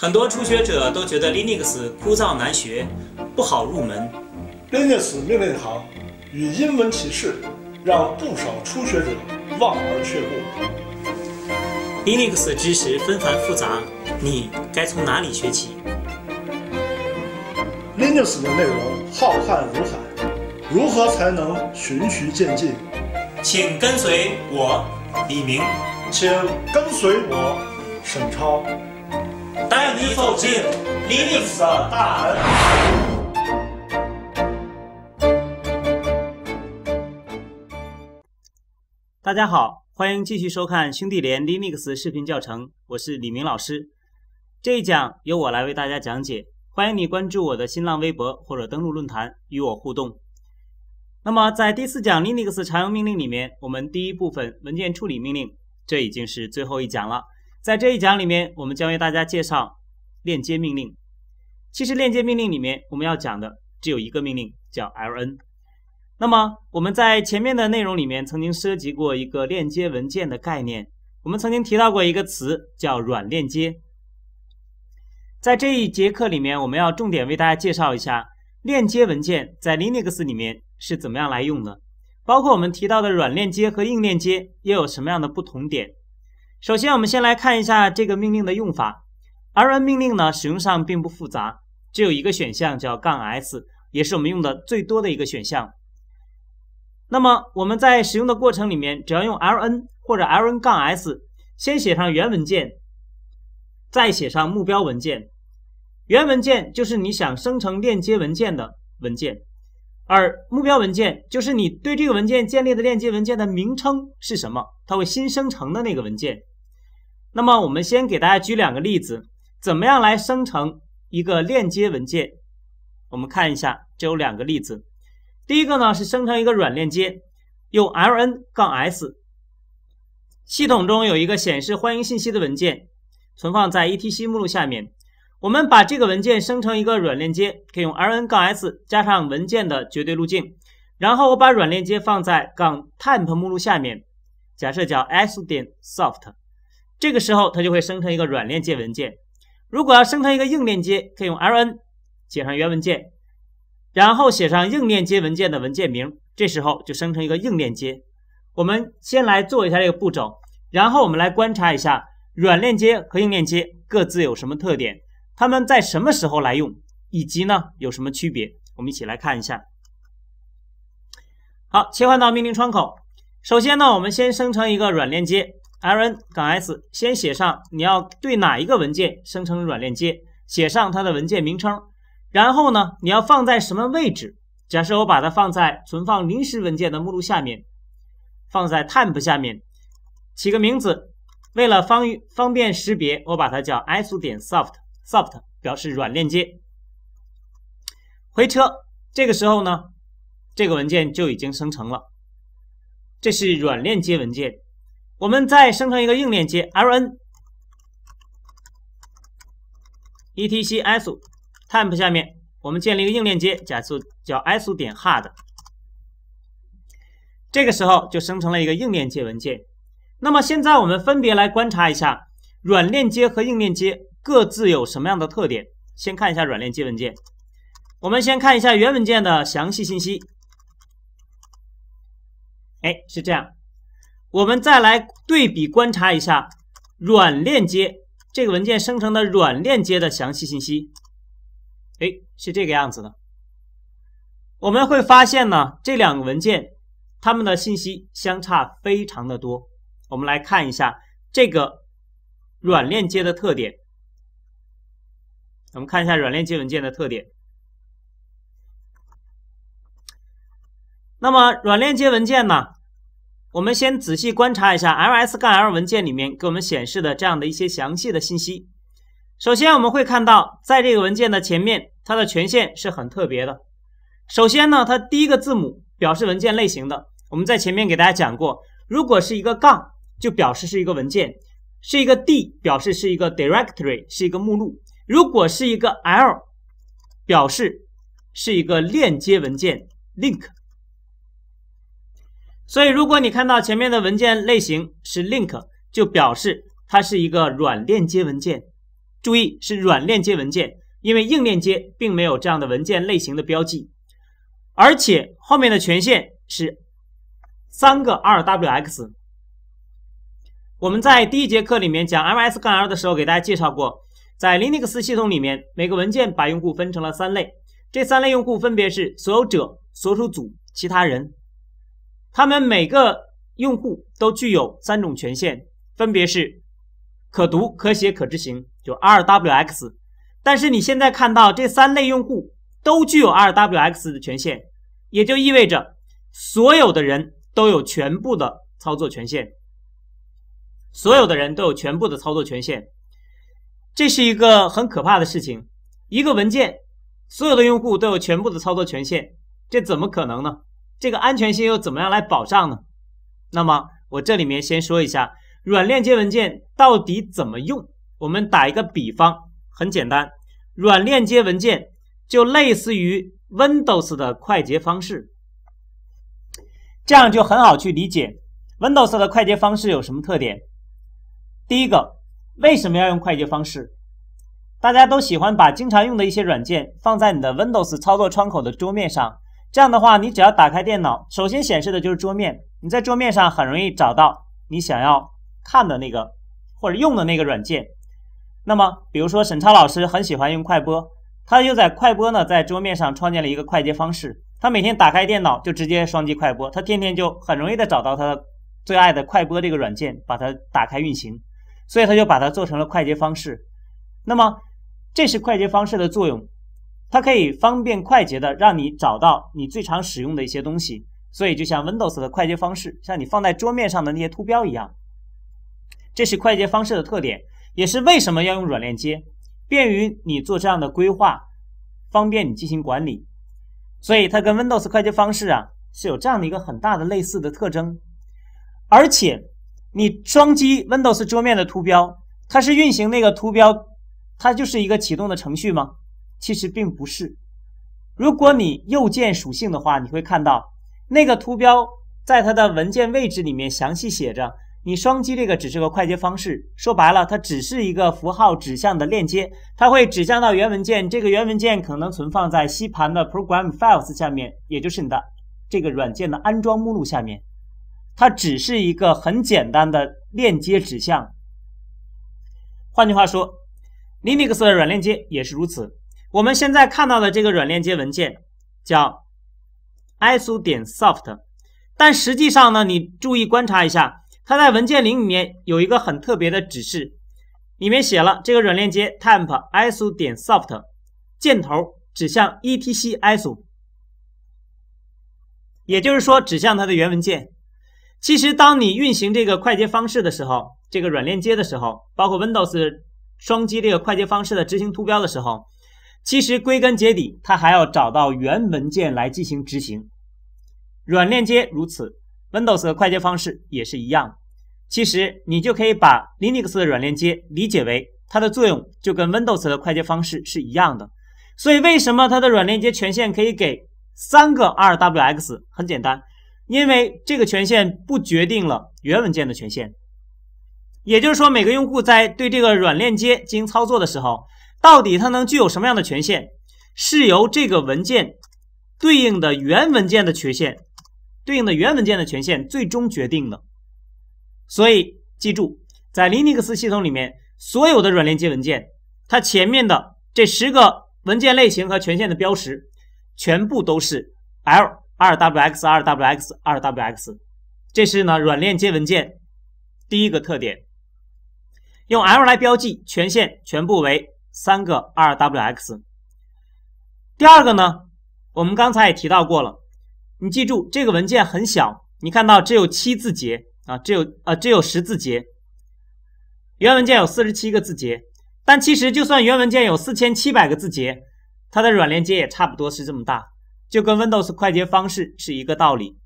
很多初学者都觉得 Linux 枯燥难学，不好入门。Linux 命令行与英文启示，让不少初学者望而却步。Linux 知识纷繁复杂，你该从哪里学起？Linux 的内容浩瀚如海，如何才能循序渐进？请跟随我，李明，请跟随我，沈超。带你走进 Linux 的大门。大家好，欢迎继续收看兄弟连 Linux 视频教程，我是李明老师。这一讲由我来为大家讲解，欢迎你关注我的新浪微博或者登录论坛与我互动。那么在第四讲 Linux 常用命令里面，我们第一部分文件处理命令，这已经是最后一讲了。在这一讲里面，我们将为大家介绍链接命令。其实链接命令里面，我们要讲的只有一个命令，叫 ln。那么我们在前面的内容里面曾经涉及过一个链接文件的概念，我们曾经提到过一个词叫软链接。在这一节课里面，我们要重点为大家介绍一下链接文件在 Linux 里面是怎么样来用的，包括我们提到的软链接和硬链接又有什么样的不同点。首先，我们先来看一下这个命令的用法。rn 命令呢，使用上并不复杂，只有一个选项叫杠 -s，也是我们用的最多的一个选项。那么我们在使用的过程里面，只要用 ln 或者 ln 杠 -s，先写上原文件，再写上目标文件。原文件就是你想生成链接文件的文件，而目标文件就是你对这个文件建立的链接文件的名称是什么，它会新生成的那个文件。那么我们先给大家举两个例子，怎么样来生成一个链接文件？我们看一下，这有两个例子。第一个呢是生成一个软链接，用 ln 杠 -s，系统中有一个显示欢迎信息的文件，存放在 etc 目录下面。我们把这个文件生成一个软链接，可以用 ln 杠 -s 加上文件的绝对路径，然后我把软链接放在杠 temp 目录下面，假设叫 s 点 soft。这个时候，它就会生成一个软链接文件。如果要生成一个硬链接，可以用 ln 写上原文件，然后写上硬链接文件的文件名，这时候就生成一个硬链接。我们先来做一下这个步骤，然后我们来观察一下软链接和硬链接各自有什么特点，它们在什么时候来用，以及呢有什么区别。我们一起来看一下。好，切换到命令窗口。首先呢，我们先生成一个软链接。Ln 杠 -s 先写上你要对哪一个文件生成软链接，写上它的文件名称，然后呢，你要放在什么位置？假设我把它放在存放临时文件的目录下面，放在 temp 下面，起个名字，为了方方便识别，我把它叫 s 点 soft，soft 表示软链接。回车，这个时候呢，这个文件就已经生成了，这是软链接文件。我们再生成一个硬链接，ln etc s temp 下面，我们建立一个硬链接，假设叫 s 点 hard，这个时候就生成了一个硬链接文件。那么现在我们分别来观察一下软链接和硬链接各自有什么样的特点。先看一下软链接文件，我们先看一下原文件的详细信息。哎，是这样。我们再来对比观察一下软链接这个文件生成的软链接的详细信息，哎，是这个样子的。我们会发现呢，这两个文件它们的信息相差非常的多。我们来看一下这个软链接的特点。我们看一下软链接文件的特点。那么软链接文件呢？我们先仔细观察一下 ls 杠 l 文件里面给我们显示的这样的一些详细的信息。首先，我们会看到，在这个文件的前面，它的权限是很特别的。首先呢，它第一个字母表示文件类型的，我们在前面给大家讲过，如果是一个杠，就表示是一个文件；是一个 d，表示是一个 directory，是一个目录；如果是一个 l，表示是一个链接文件 link。所以，如果你看到前面的文件类型是 link，就表示它是一个软链接文件。注意是软链接文件，因为硬链接并没有这样的文件类型的标记，而且后面的权限是三个 RWX。我们在第一节课里面讲 ms 杠 l 的时候，给大家介绍过，在 Linux 系统里面，每个文件把用户分成了三类，这三类用户分别是所有者、所属组、其他人。他们每个用户都具有三种权限，分别是可读、可写、可执行，就 RWX。但是你现在看到这三类用户都具有 RWX 的权限，也就意味着所有的人都有全部的操作权限。所有的人都有全部的操作权限，这是一个很可怕的事情。一个文件，所有的用户都有全部的操作权限，这怎么可能呢？这个安全性又怎么样来保障呢？那么我这里面先说一下软链接文件到底怎么用。我们打一个比方，很简单，软链接文件就类似于 Windows 的快捷方式，这样就很好去理解 Windows 的快捷方式有什么特点。第一个，为什么要用快捷方式？大家都喜欢把经常用的一些软件放在你的 Windows 操作窗口的桌面上。这样的话，你只要打开电脑，首先显示的就是桌面。你在桌面上很容易找到你想要看的那个或者用的那个软件。那么，比如说沈超老师很喜欢用快播，他又在快播呢，在桌面上创建了一个快捷方式。他每天打开电脑就直接双击快播，他天天就很容易的找到他最爱的快播这个软件，把它打开运行。所以他就把它做成了快捷方式。那么，这是快捷方式的作用，它可以方便快捷的让你找到你最常使用的一些东西。所以，就像 Windows 的快捷方式，像你放在桌面上的那些图标一样，这是快捷方式的特点，也是为什么要用软链接，便于你做这样的规划，方便你进行管理。所以，它跟 Windows 快捷方式啊是有这样的一个很大的类似的特征，而且。你双击 Windows 桌面的图标，它是运行那个图标，它就是一个启动的程序吗？其实并不是。如果你右键属性的话，你会看到那个图标在它的文件位置里面详细写着，你双击这个只是个快捷方式。说白了，它只是一个符号指向的链接，它会指向到原文件，这个原文件可能存放在 C 盘的 Program Files 下面，也就是你的这个软件的安装目录下面。它只是一个很简单的链接指向。换句话说，Linux 的软链接也是如此。我们现在看到的这个软链接文件叫 iso 点 soft，但实际上呢，你注意观察一下，它在文件里面有一个很特别的指示，里面写了这个软链接 temp iso 点 soft，箭头指向 etc iso，也就是说指向它的原文件。其实，当你运行这个快捷方式的时候，这个软链接的时候，包括 Windows 双击这个快捷方式的执行图标的时候，其实归根结底，它还要找到原文件来进行执行。软链接如此，Windows 的快捷方式也是一样。其实，你就可以把 Linux 的软链接理解为它的作用就跟 Windows 的快捷方式是一样的。所以，为什么它的软链接权限可以给三个 RWX？很简单。因为这个权限不决定了原文件的权限，也就是说，每个用户在对这个软链接进行操作的时候，到底它能具有什么样的权限，是由这个文件对应的原文件的权限，对应的原文件的权限最终决定的。所以，记住，在 Linux 系统里面，所有的软链接文件，它前面的这十个文件类型和权限的标识，全部都是 L。RWX RWX RWX，这是呢软链接文件第一个特点，用 L 来标记权限全部为三个 RWX。第二个呢，我们刚才也提到过了，你记住这个文件很小，你看到只有七字节啊，只有啊只有十字节，原文件有四十七个字节，但其实就算原文件有四千七百个字节，它的软链接也差不多是这么大。就跟 Windows 快捷方式是一个道理，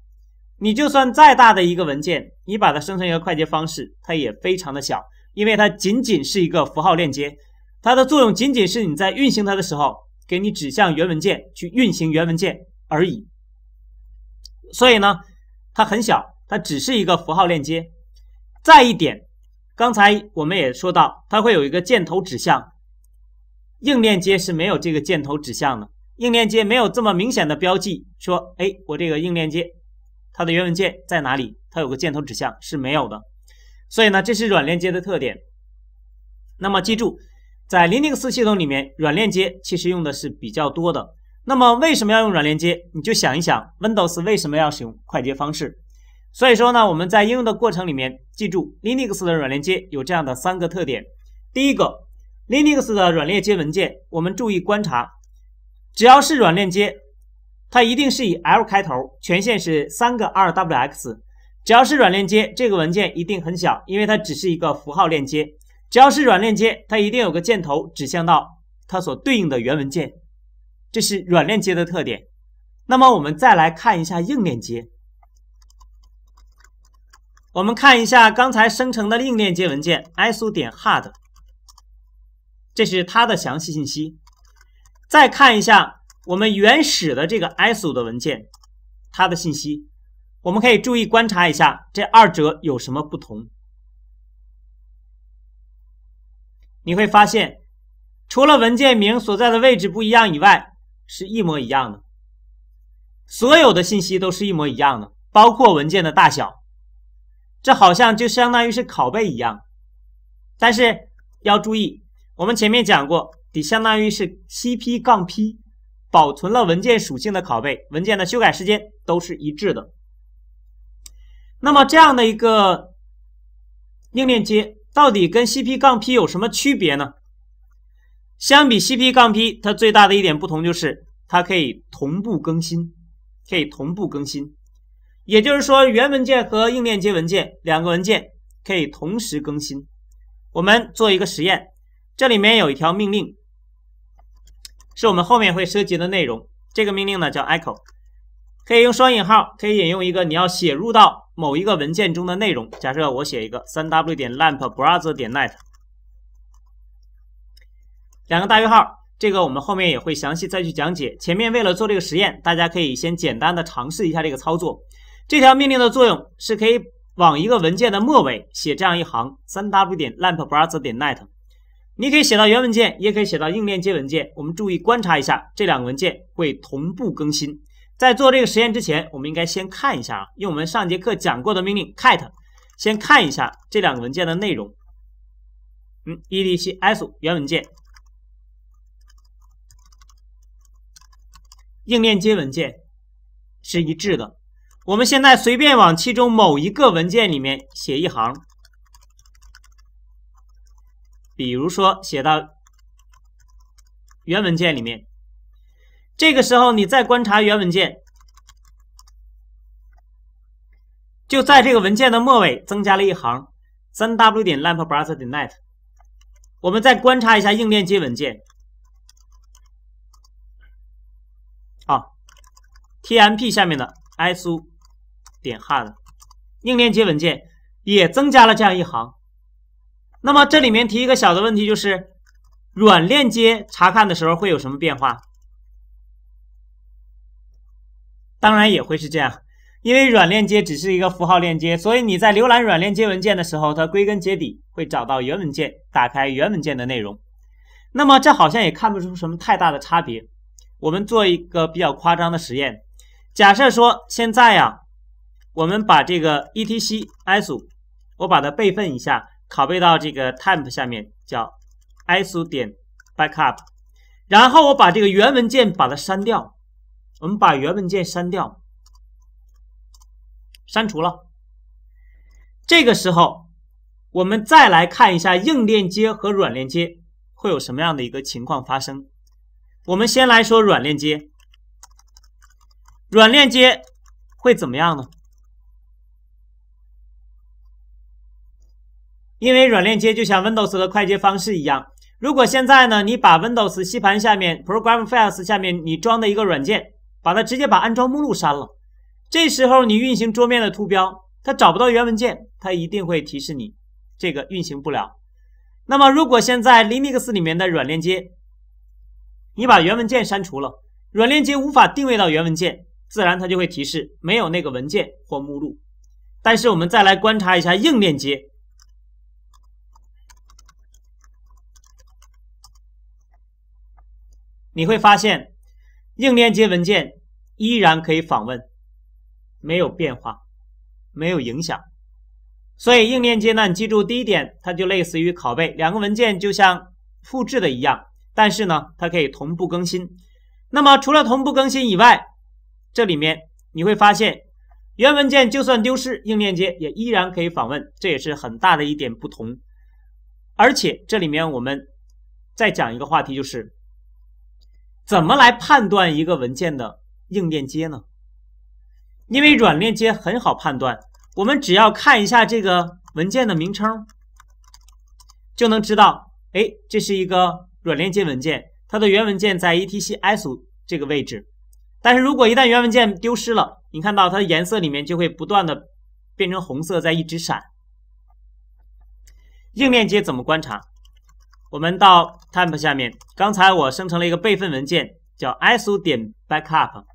你就算再大的一个文件，你把它生成一个快捷方式，它也非常的小，因为它仅仅是一个符号链接，它的作用仅仅是你在运行它的时候，给你指向原文件去运行原文件而已。所以呢，它很小，它只是一个符号链接。再一点，刚才我们也说到，它会有一个箭头指向，硬链接是没有这个箭头指向的，硬链接没有这么明显的标记，说，哎，我这个硬链接它的原文件在哪里？它有个箭头指向是没有的。所以呢，这是软链接的特点。那么记住，在 Linux 系统里面，软链接其实用的是比较多的。那么为什么要用软链接？你就想一想，Windows 为什么要使用快捷方式？所以说呢，我们在应用的过程里面，记住 Linux 的软链接有这样的三个特点。第一个，Linux 的软链接文件，我们注意观察，只要是软链接，它一定是以 L 开头，权限是三个 rwx，。只要是软链接，这个文件一定很小，因为它只是一个符号链接。只要是软链接，它一定有个箭头指向到它所对应的原文件，这是软链接的特点。那么我们再来看一下硬链接，我们看一下刚才生成的硬链接文件，iso 点 hard，这是它的详细信息。再看一下我们原始的这个 iso 的文件，它的信息，我们可以注意观察一下这二者有什么不同。你会发现，除了文件名所在的位置不一样以外，是一模一样的。所有的信息都是一模一样的，包括文件的大小。这好像就相当于是拷贝一样。但是要注意，我们前面讲过，得相当于是 CP 杠 P 保存了文件属性的拷贝，文件的修改时间都是一致的。那么这样的一个硬链接。到底跟 CP 杠 P 有什么区别呢？相比 CP 杠 P，它最大的一点不同就是它可以同步更新，可以同步更新。也就是说，原文件和硬链接文件两个文件可以同时更新。我们做一个实验，这里面有一条命令，是我们后面会涉及的内容。这个命令呢叫 echo，可以用双引号，可以引用一个你要写入到。某一个文件中的内容，假设我写一个三 w 点 lamp browser 点 net，两个大于号，这个我们后面也会详细再去讲解。前面为了做这个实验，大家可以先简单的尝试一下这个操作。这条命令的作用是可以往一个文件的末尾写这样一行三 w 点 lamp browser 点 net，你可以写到原文件，也可以写到硬链接文件。我们注意观察一下，这两个文件会同步更新。在做这个实验之前，我们应该先看一下啊，用我们上节课讲过的命令 cat，先看一下这两个文件的内容。嗯，edcs 原文件，硬链接文件是一致的。我们现在随便往其中某一个文件里面写一行，比如说写到原文件里面。这个时候，你再观察原文件，就在这个文件的末尾增加了一行三 w 点 lamp browser 点 net。我们再观察一下硬链接文件，啊，tmp 下面的 isu 点 hard 硬链接文件也增加了这样一行。那么这里面提一个小的问题，就是软链接查看的时候会有什么变化？当然也会是这样，因为软链接只是一个符号链接，所以你在浏览软链接文件的时候，它归根结底会找到原文件，打开原文件的内容。那么这好像也看不出什么太大的差别。我们做一个比较夸张的实验，假设说现在呀，我们把这个 etc isu，我把它备份一下，拷贝到这个 temp 下面，叫 isu 点 backup，然后我把这个原文件把它删掉。我们把原文件删掉，删除了。这个时候，我们再来看一下硬链接和软链接会有什么样的一个情况发生。我们先来说软链接，软链接会怎么样呢？因为软链接就像 Windows 的快捷方式一样，如果现在呢，你把 Windows 吸盘下面 Program Files 下面你装的一个软件。把它直接把安装目录删了，这时候你运行桌面的图标，它找不到原文件，它一定会提示你这个运行不了。那么如果现在 Linux 里面的软链接，你把原文件删除了，软链接无法定位到原文件，自然它就会提示没有那个文件或目录。但是我们再来观察一下硬链接，你会发现硬链接文件依然可以访问，没有变化，没有影响。所以硬链接呢，你记住第一点，它就类似于拷贝，两个文件就像复制的一样，但是呢，它可以同步更新。那么除了同步更新以外，这里面你会发现，原文件就算丢失，硬链接也依然可以访问，这也是很大的一点不同。而且这里面我们再讲一个话题，就是怎么来判断一个文件的硬链接呢？因为软链接很好判断。我们只要看一下这个文件的名称，就能知道，哎，这是一个软链接文件，它的原文件在 etc s 这个位置。但是如果一旦原文件丢失了，你看到它的颜色里面就会不断的变成红色，在一直闪。硬链接怎么观察？我们到 temp 下面，刚才我生成了一个备份文件，叫 iso 点 backup，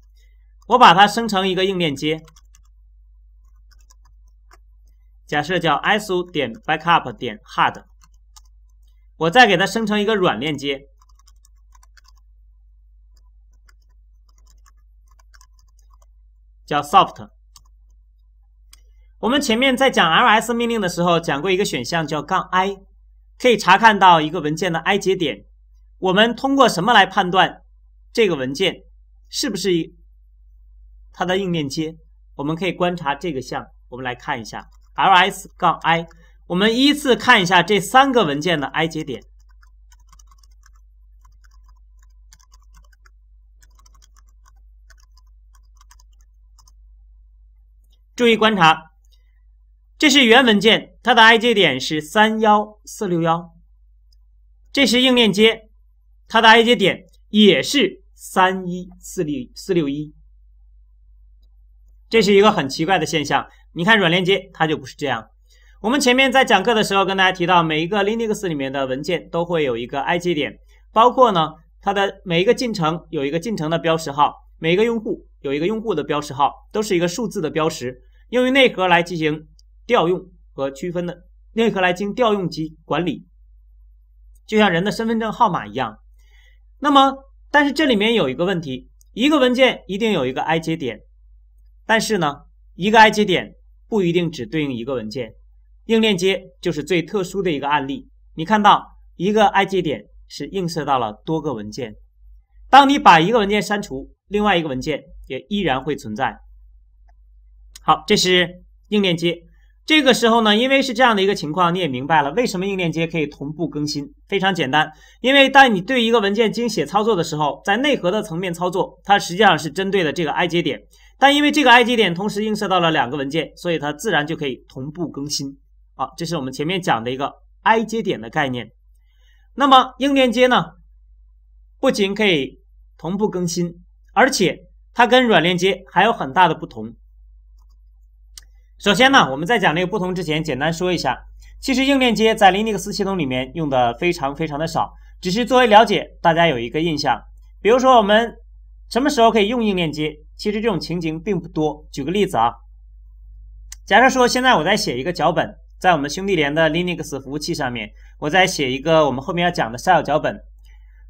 我把它生成一个硬链接。假设叫 iso 点 backup 点 hard，我再给它生成一个软链接，叫 soft。我们前面在讲 ls 命令的时候讲过一个选项叫杠 i，可以查看到一个文件的 i 节点。我们通过什么来判断这个文件是不是它的硬链接？我们可以观察这个项，我们来看一下。ls 杠 i，我们依次看一下这三个文件的 i 节点。注意观察，这是原文件，它的 i 节点是三幺四六幺。这是硬链接，它的 i 节点也是三一四六四六一。这是一个很奇怪的现象。你看软链接，它就不是这样。我们前面在讲课的时候跟大家提到，每一个 Linux 里面的文件都会有一个 i 节点，包括呢它的每一个进程有一个进程的标识号，每一个用户有一个用户的标识号，都是一个数字的标识，用于内核来进行调用和区分的，内核来进行调用及管理，就像人的身份证号码一样。那么，但是这里面有一个问题，一个文件一定有一个 i 节点，但是呢，一个 i 节点。不一定只对应一个文件，硬链接就是最特殊的一个案例。你看到一个 i 节点是映射到了多个文件，当你把一个文件删除，另外一个文件也依然会存在。好，这是硬链接。这个时候呢，因为是这样的一个情况，你也明白了为什么硬链接可以同步更新。非常简单，因为当你对一个文件进行写操作的时候，在内核的层面操作，它实际上是针对的这个 i 节点。但因为这个 i 节点同时映射到了两个文件，所以它自然就可以同步更新。好，这是我们前面讲的一个 i 节点的概念。那么硬链接呢，不仅可以同步更新，而且它跟软链接还有很大的不同。首先呢，我们在讲这个不同之前，简单说一下，其实硬链接在 Linux 系统里面用的非常非常的少，只是作为了解，大家有一个印象。比如说我们什么时候可以用硬链接？其实这种情景并不多。举个例子啊，假设说现在我在写一个脚本，在我们兄弟连的 Linux 服务器上面，我在写一个我们后面要讲的 Shell 脚本，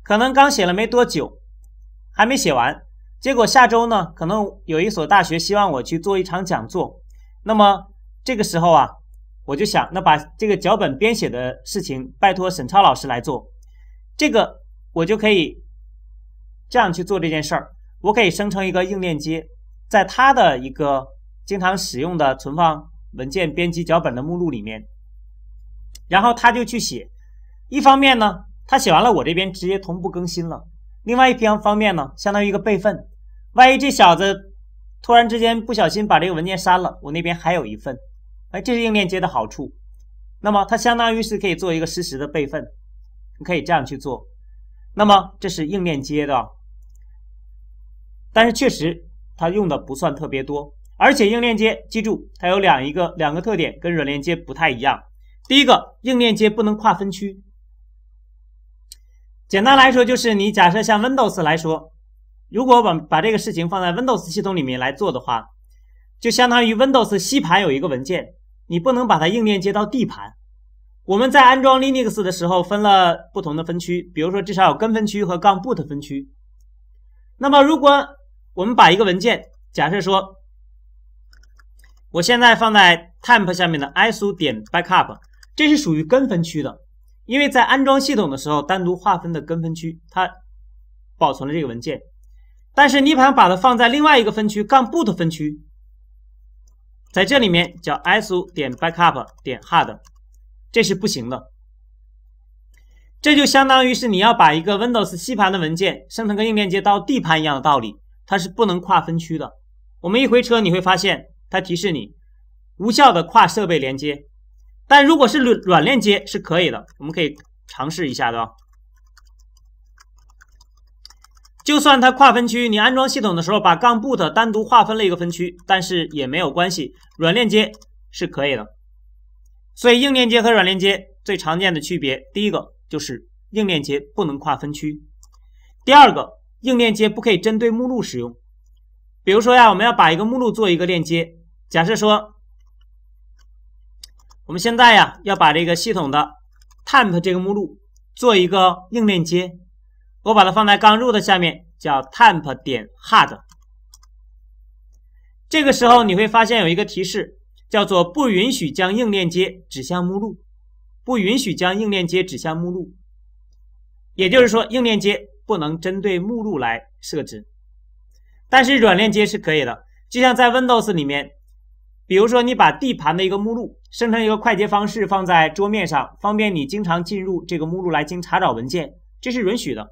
可能刚写了没多久，还没写完，结果下周呢，可能有一所大学希望我去做一场讲座，那么这个时候啊，我就想，那把这个脚本编写的事情拜托沈超老师来做，这个我就可以这样去做这件事儿。我可以生成一个硬链接，在他的一个经常使用的存放文件编辑脚本的目录里面，然后他就去写。一方面呢，他写完了，我这边直接同步更新了；另外一方方面呢，相当于一个备份。万一这小子突然之间不小心把这个文件删了，我那边还有一份。哎，这是硬链接的好处。那么它相当于是可以做一个实时的备份，你可以这样去做。那么这是硬链接的。但是确实，它用的不算特别多，而且硬链接，记住它有两一个两个特点，跟软链接不太一样。第一个，硬链接不能跨分区。简单来说，就是你假设像 Windows 来说，如果把把这个事情放在 Windows 系统里面来做的话，就相当于 Windows 吸盘有一个文件，你不能把它硬链接到 D 盘。我们在安装 Linux 的时候分了不同的分区，比如说至少有根分区和杠 boot 分区。那么，如果我们把一个文件，假设说，我现在放在 temp 下面的 isu 点 backup，这是属于根分区的，因为在安装系统的时候单独划分的根分区，它保存了这个文件。但是你想把它放在另外一个分区杠 boot 分区，在这里面叫 isu 点 backup 点 hard，这是不行的。这就相当于是你要把一个 Windows 吸盘的文件生成个硬链接到 D 盘一样的道理，它是不能跨分区的。我们一回车，你会发现它提示你无效的跨设备连接，但如果是软软链接是可以的，我们可以尝试一下的。就算它跨分区，你安装系统的时候把杠 boot 单独划分了一个分区，但是也没有关系，软链接是可以的。所以硬链接和软链接最常见的区别，第一个。就是硬链接不能跨分区。第二个，硬链接不可以针对目录使用。比如说呀，我们要把一个目录做一个链接，假设说，我们现在呀要把这个系统的 temp 这个目录做一个硬链接，我把它放在刚 root 下面，叫 temp 点 hard。这个时候你会发现有一个提示，叫做不允许将硬链接指向目录。不允许将硬链接指向目录，也就是说，硬链接不能针对目录来设置，但是软链接是可以的。就像在 Windows 里面，比如说你把 D 盘的一个目录生成一个快捷方式放在桌面上，方便你经常进入这个目录来进行查找文件，这是允许的。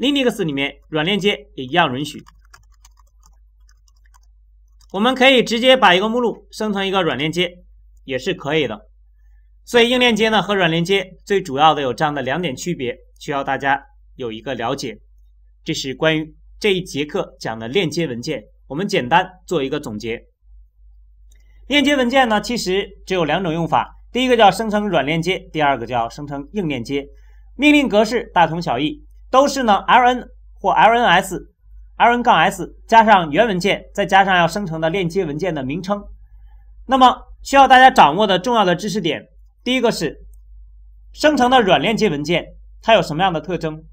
Linux 里面软链接也一样允许，我们可以直接把一个目录生成一个软链接，也是可以的。所以硬链接呢和软链接最主要的有这样的两点区别，需要大家有一个了解。这是关于这一节课讲的链接文件，我们简单做一个总结。链接文件呢其实只有两种用法，第一个叫生成软链接，第二个叫生成硬链接。命令格式大同小异，都是呢 ln 或 lns，ln 杠 s 加上原文件，再加上要生成的链接文件的名称。那么需要大家掌握的重要的知识点。第一个是生成的软链接文件，它有什么样的特征？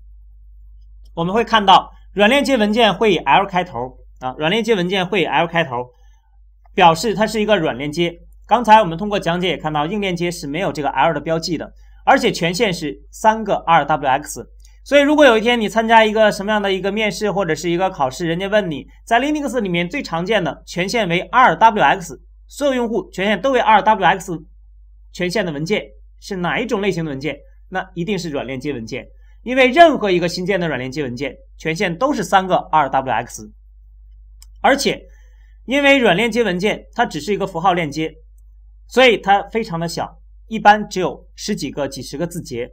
我们会看到软链接文件会以 L 开头啊，软链接文件会以 L 开头，表示它是一个软链接。刚才我们通过讲解也看到，硬链接是没有这个 L 的标记的，而且权限是三个 RWX。所以如果有一天你参加一个什么样的一个面试或者是一个考试，人家问你在 Linux 里面最常见的权限为 RWX，所有用户权限都为 RWX。权限的文件是哪一种类型的文件？那一定是软链接文件，因为任何一个新建的软链接文件权限都是三个 RWX，而且因为软链接文件它只是一个符号链接，所以它非常的小，一般只有十几个、几十个字节。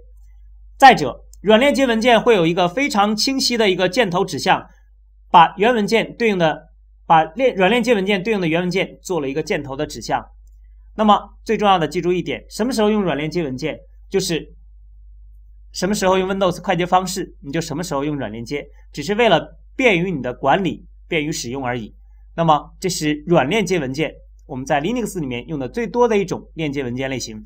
再者，软链接文件会有一个非常清晰的一个箭头指向，把原文件对应的把链软链接文件对应的原文件做了一个箭头的指向。那么最重要的，记住一点：什么时候用软链接文件，就是什么时候用 Windows 快捷方式，你就什么时候用软链接，只是为了便于你的管理、便于使用而已。那么这是软链接文件，我们在 Linux 里面用的最多的一种链接文件类型。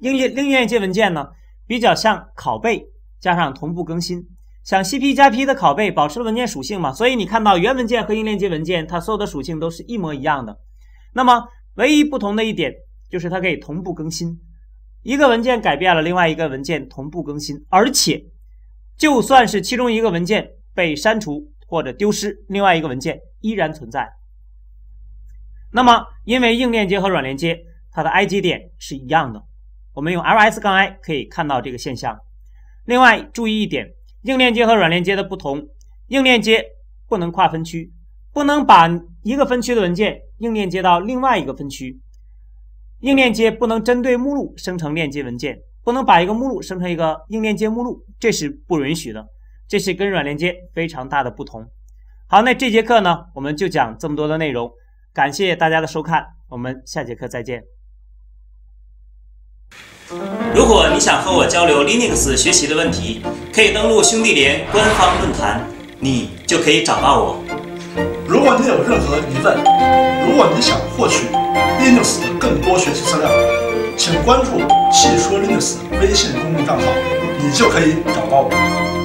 硬链硬链接文件呢，比较像拷贝加上同步更新，像 CP 加 P 的拷贝保持了文件属性嘛，所以你看到原文件和硬链接文件，它所有的属性都是一模一样的。那么唯一不同的一点就是它可以同步更新，一个文件改变了，另外一个文件同步更新，而且就算是其中一个文件被删除或者丢失，另外一个文件依然存在。那么，因为硬链接和软链接它的 I G 点是一样的，我们用 ls 杠 i 可以看到这个现象。另外注意一点，硬链接和软链接的不同，硬链接不能跨分区。不能把一个分区的文件硬链接到另外一个分区，硬链接不能针对目录生成链接文件，不能把一个目录生成一个硬链接目录，这是不允许的，这是跟软链接非常大的不同。好，那这节课呢，我们就讲这么多的内容，感谢大家的收看，我们下节课再见。如果你想和我交流 Linux 学习的问题，可以登录兄弟连官方论坛，你就可以找到我。如果你有任何疑问，如果你想获取 Linux 的更多学习资料，请关注“汽车 Linux” 微信公众账号，你就可以找到我。